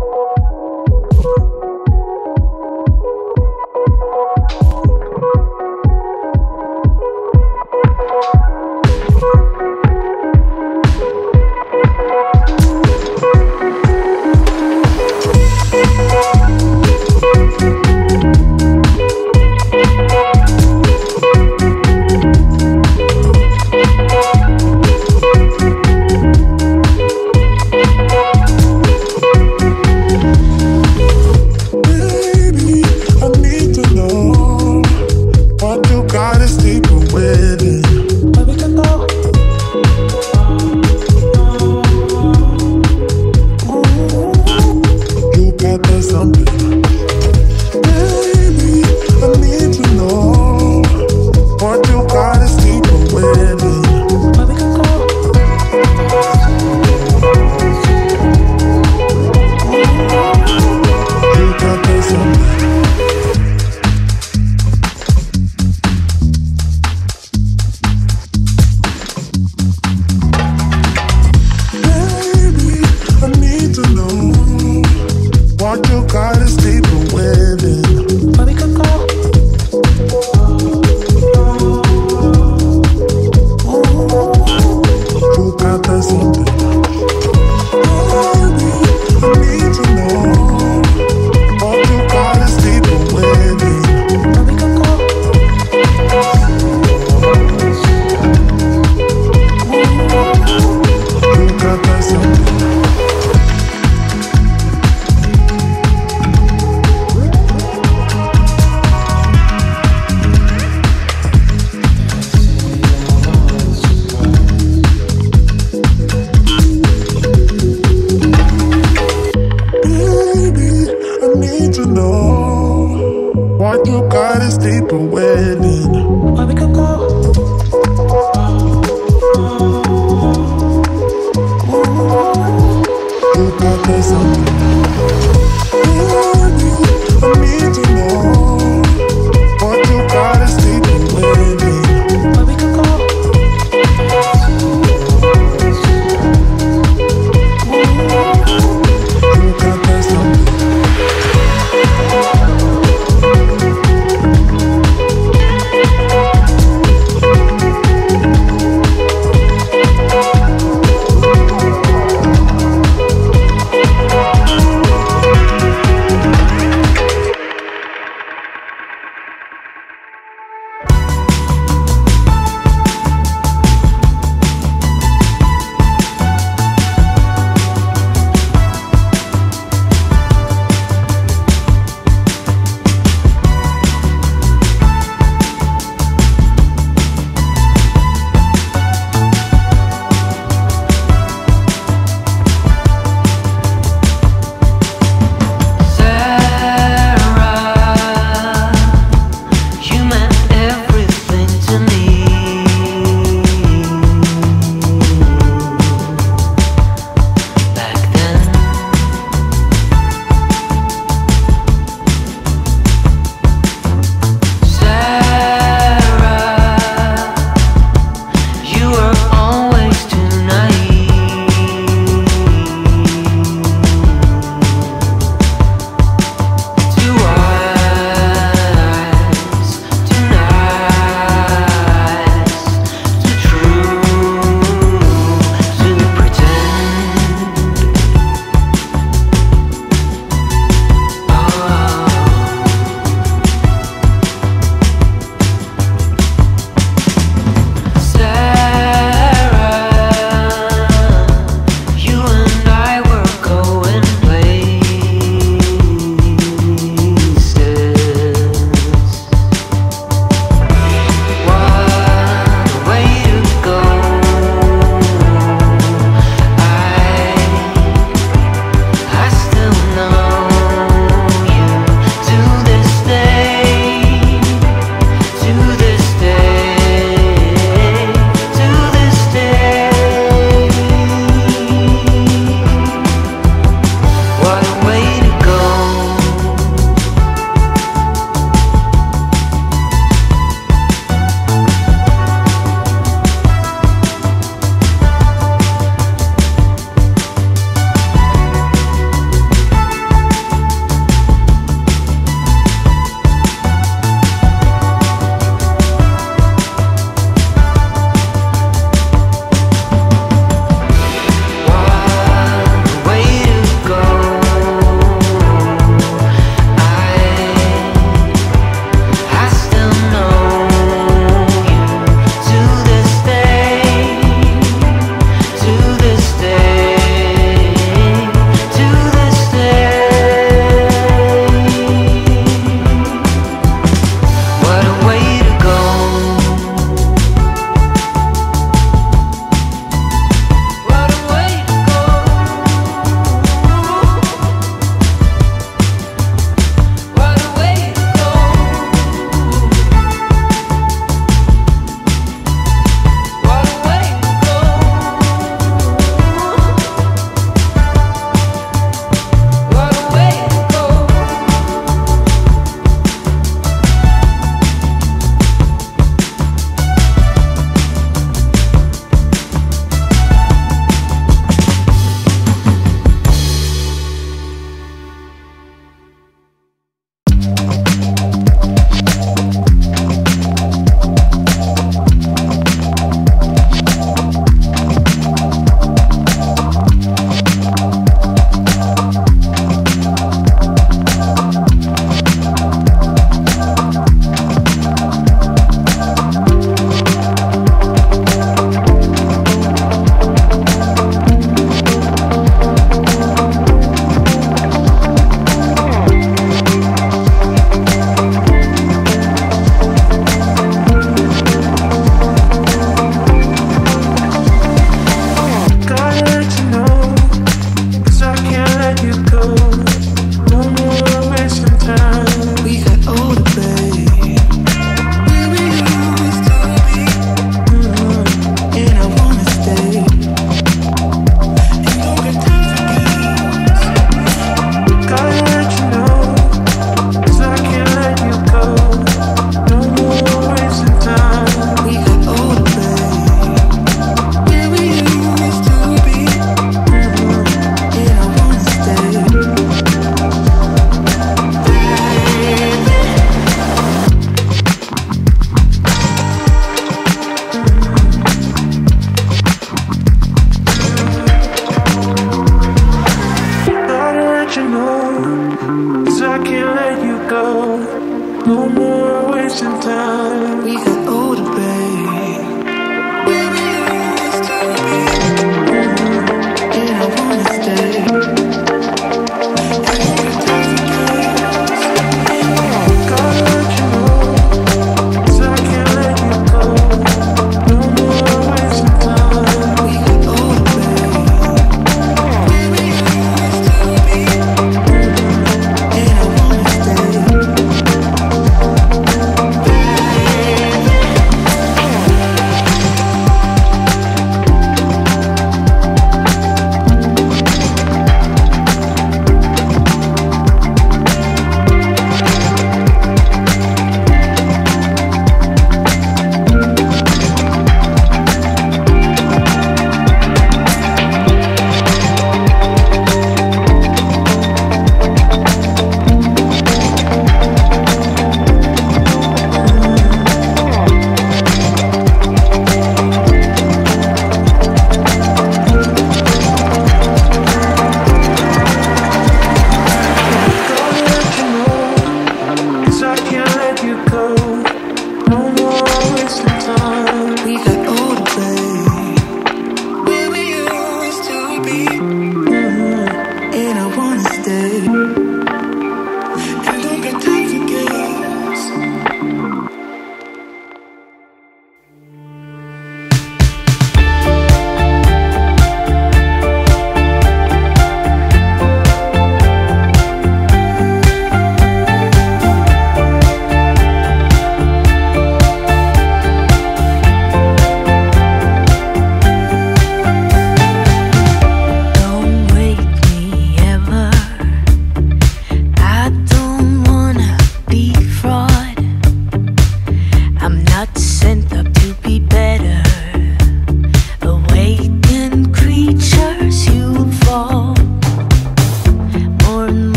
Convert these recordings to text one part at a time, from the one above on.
you. goes on.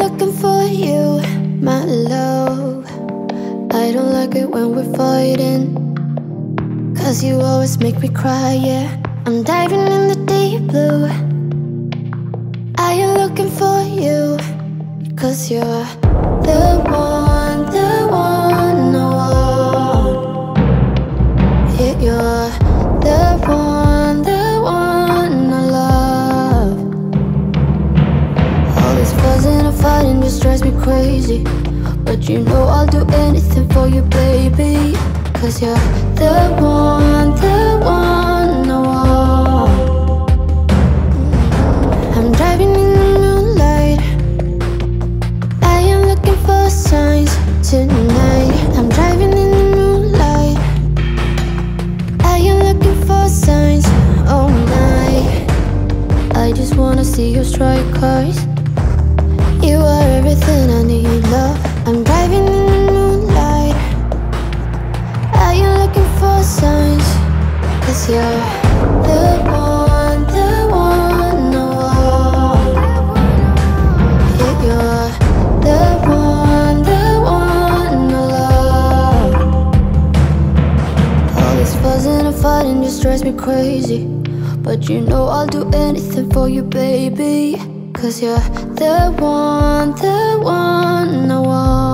looking for you, my love. I don't like it when we're fighting. Cause you always make me cry, yeah. I'm diving in the deep blue. I am looking for you. Cause you're the one, the one, no one. Yeah, you're. Fighting just drives me crazy. But you know I'll do anything for you, baby. Cause you're the one, the one, no. I'm driving in the moonlight. I am looking for signs tonight. I'm driving in the moonlight. I am looking for signs all night. I just wanna see you strike ice everything I need, love. I'm driving in the moonlight. Are you looking for signs? Cause you're the one, the one I want Yeah, you're the one, the one I love. All this fussing and fighting just drives me crazy. But you know I'll do anything for you, baby. Cause you're the one, the one I want.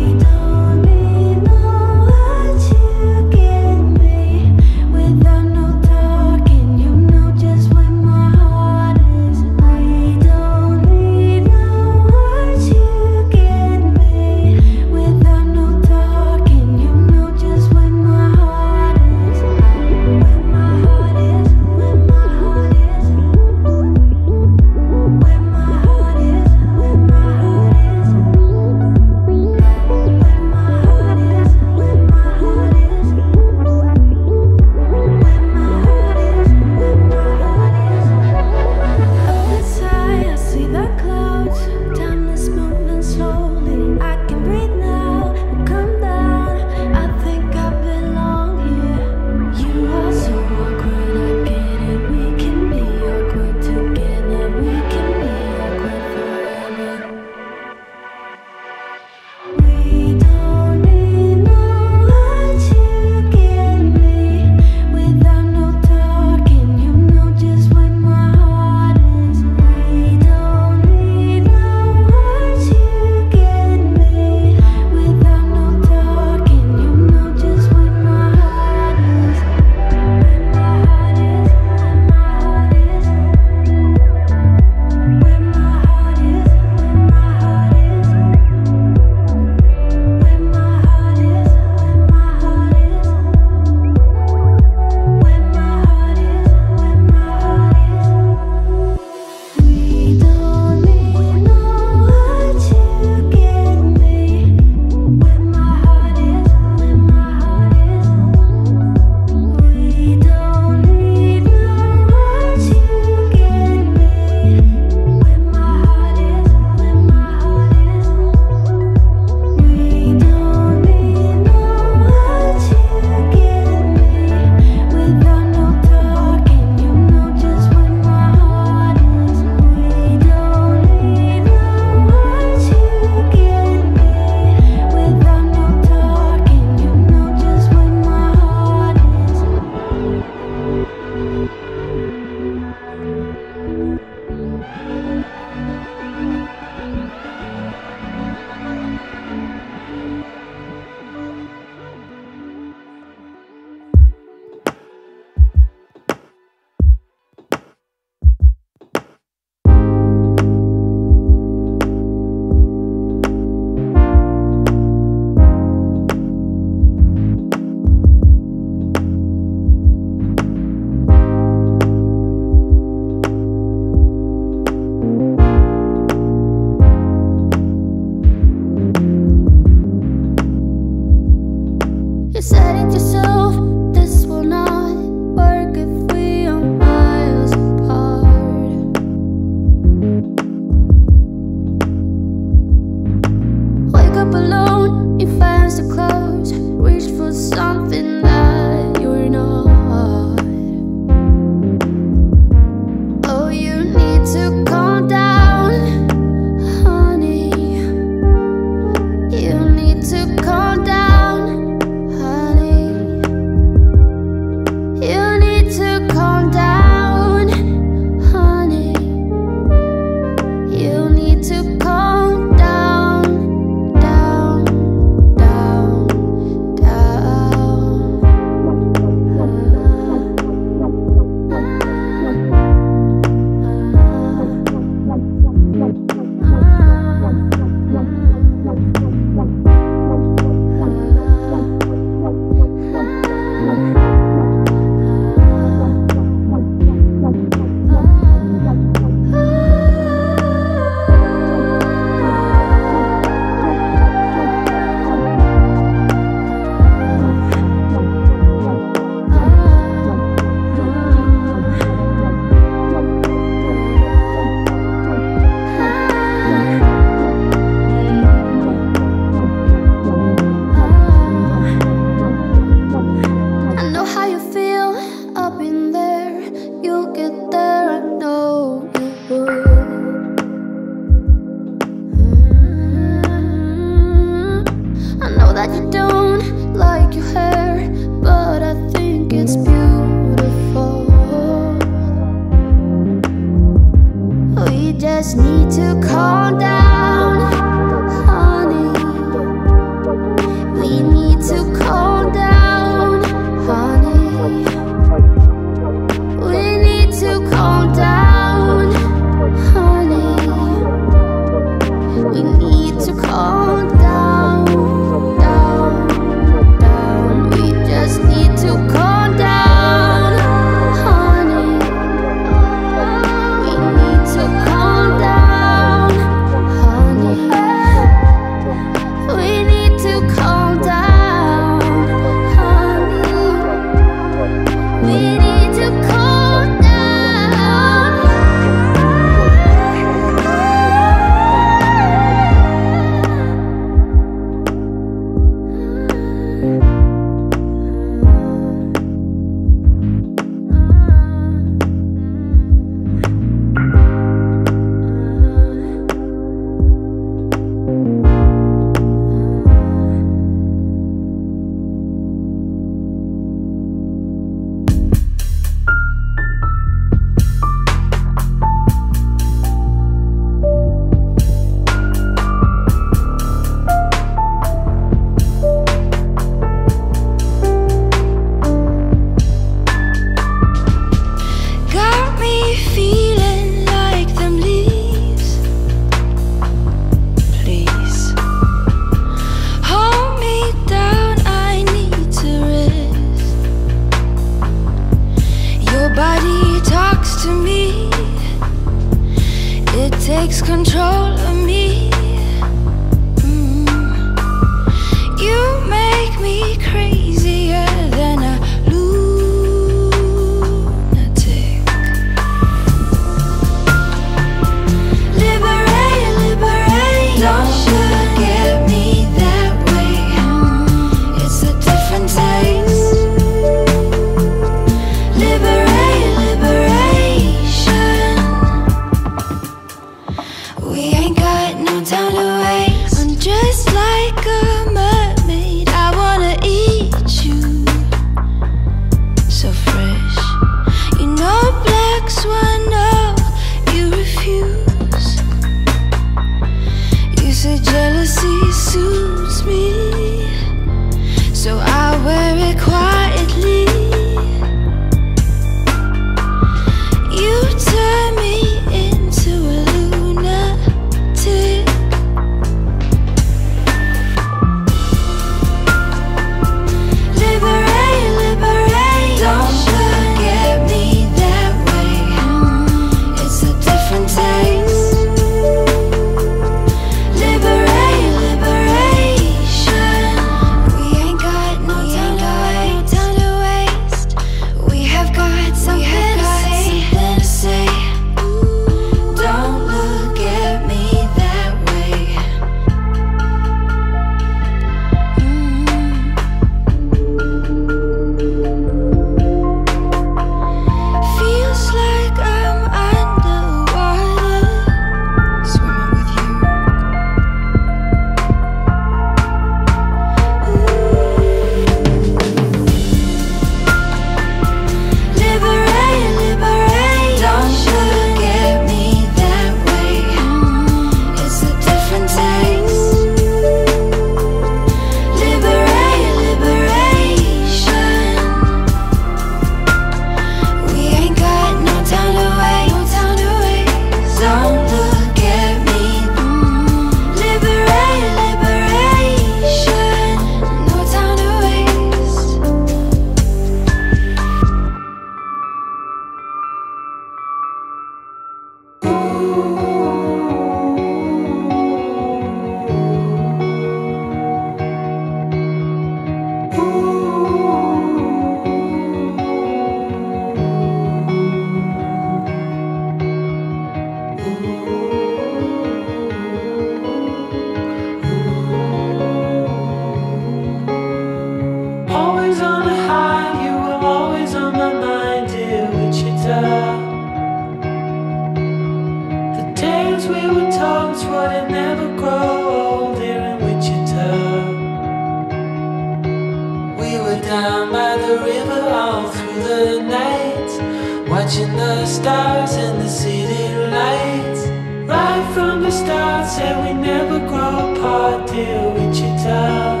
Watching the stars and the city lights. Right from the start, said we never grow apart, dear Wichita.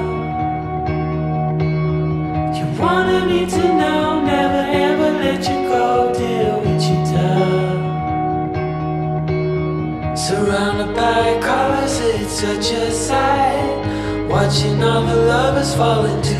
You wanted me to know, never ever let you go, dear Wichita. Surrounded by colors, it's such a sight. Watching all the lovers fall into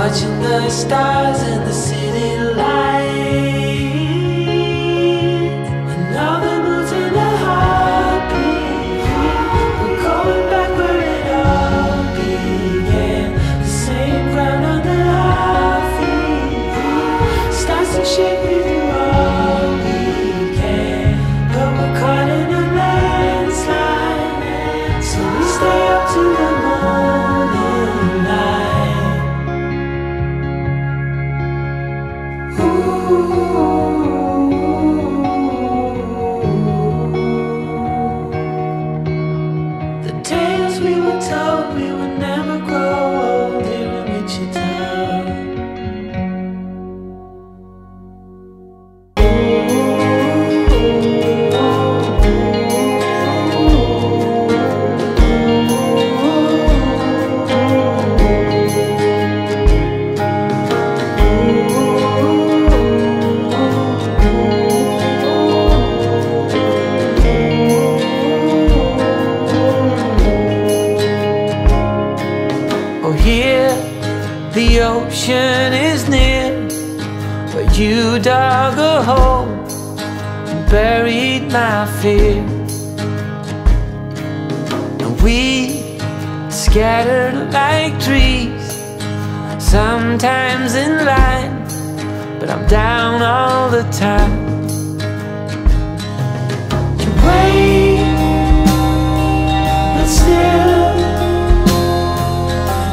watching the stars and the city lights, like trees, sometimes in line, but I'm down all the time. You wait, but still.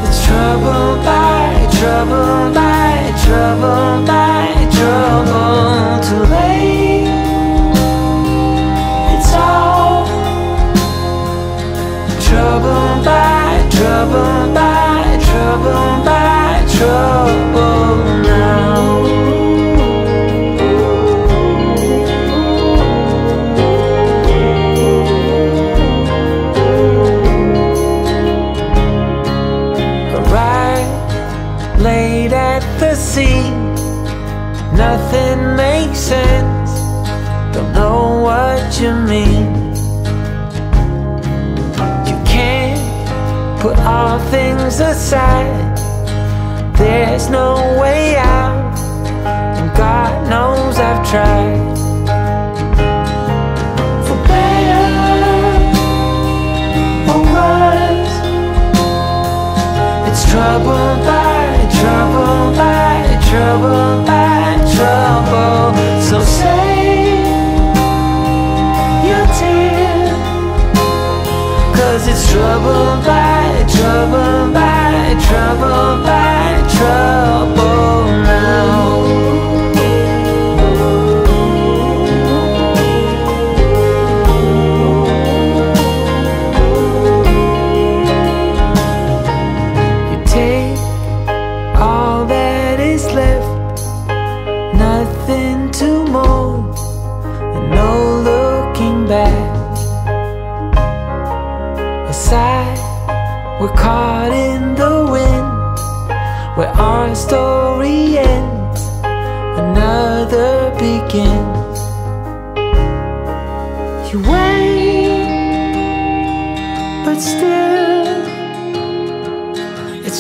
It's trouble by trouble by trouble by trouble too late. It's all trouble by trouble sea, nothing makes sense. Don't know what you mean. You can't put all things aside. There's no way out, and God knows I've tried. Trouble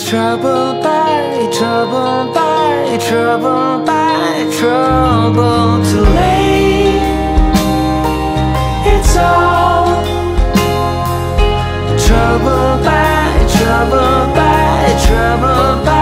Troubled by trouble by trouble by trouble Too late, it's all Trouble by trouble by trouble by.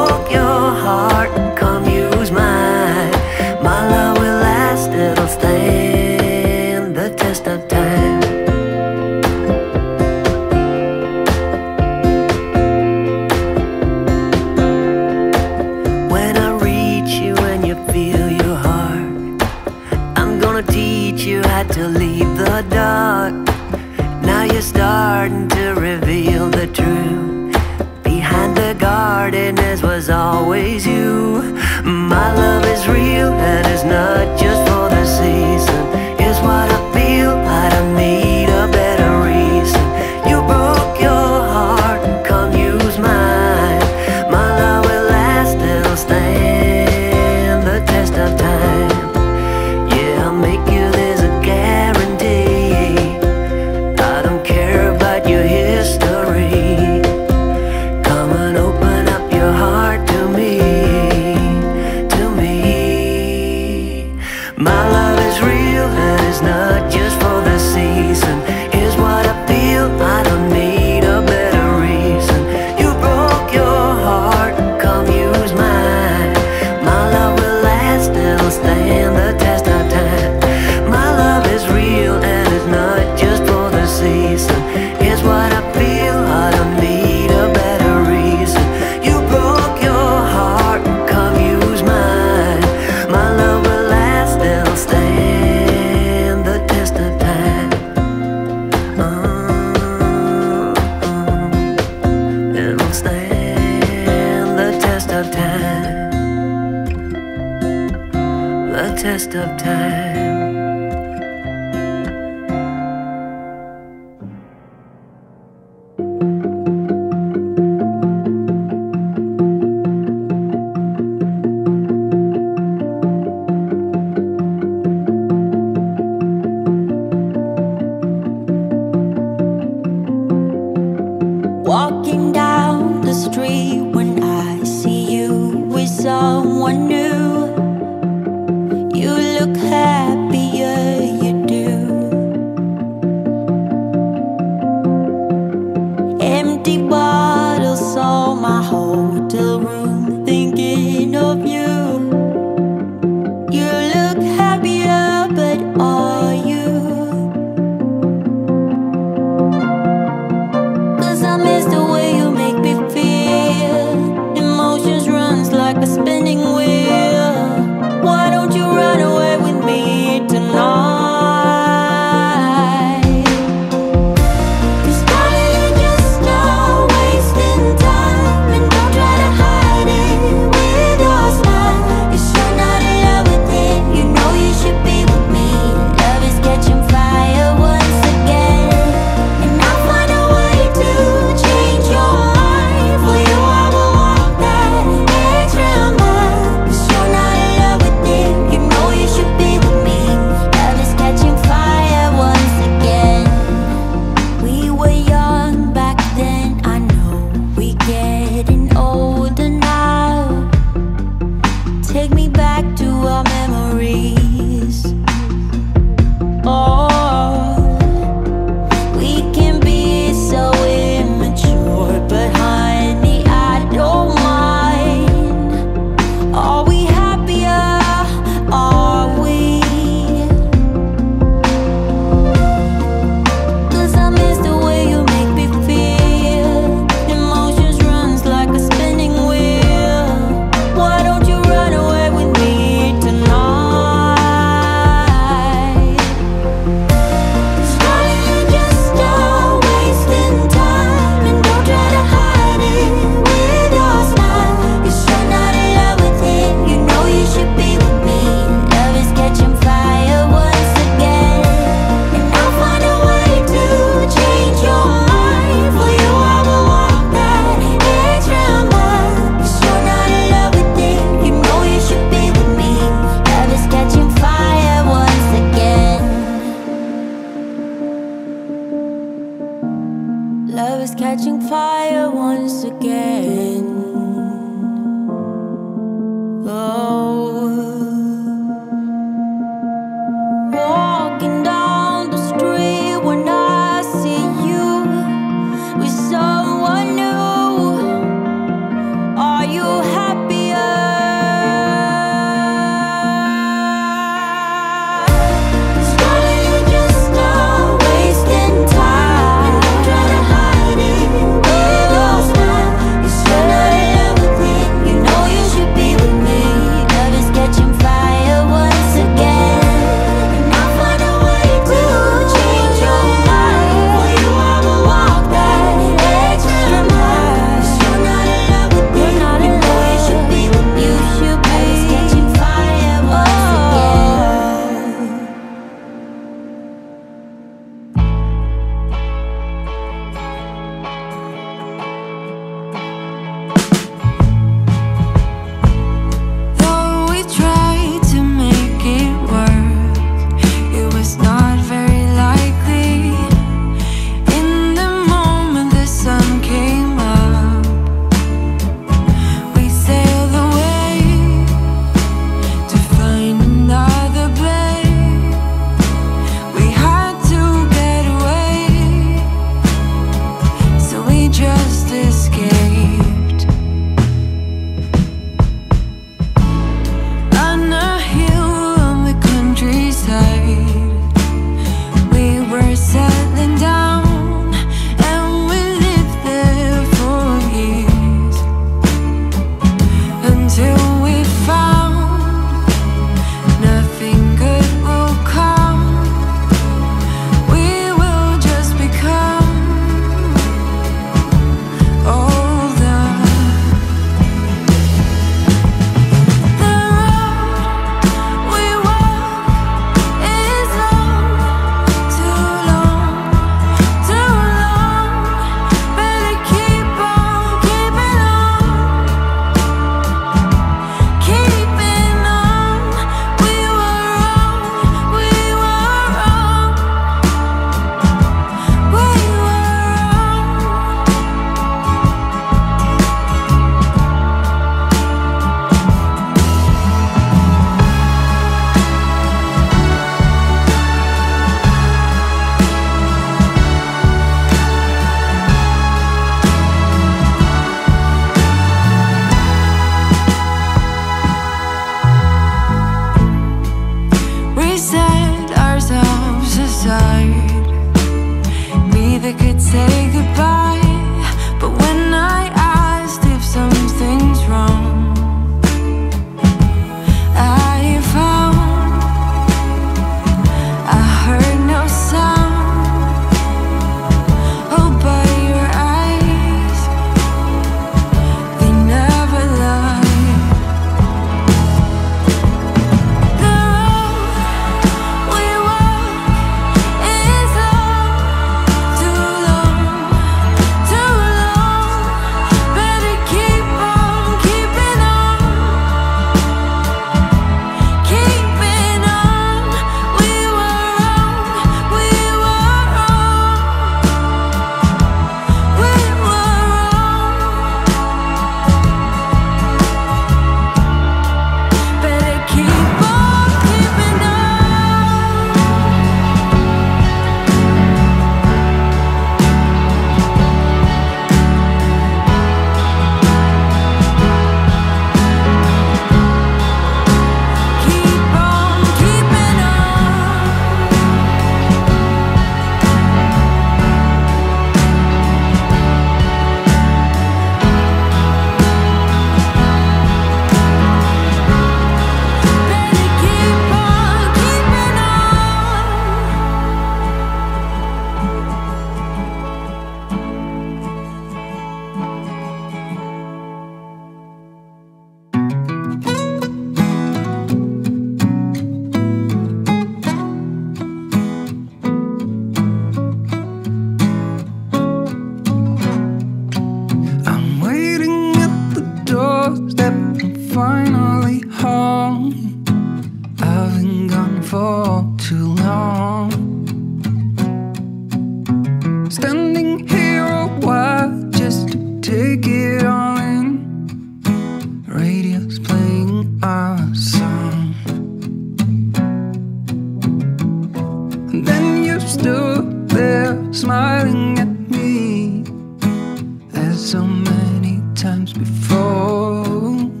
Times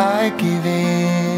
I give in.